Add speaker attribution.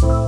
Speaker 1: Bye.